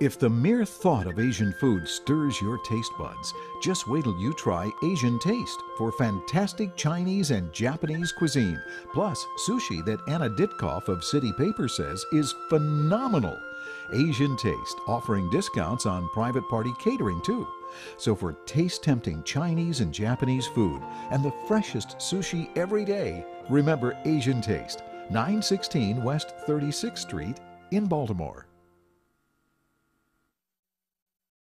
If the mere thought of Asian food stirs your taste buds, just wait till you try Asian Taste for fantastic Chinese and Japanese cuisine, plus sushi that Anna Ditkoff of City Paper says is phenomenal. Asian Taste offering discounts on private party catering too. So for taste tempting Chinese and Japanese food and the freshest sushi every day, remember Asian Taste, 916 West 36th Street in Baltimore.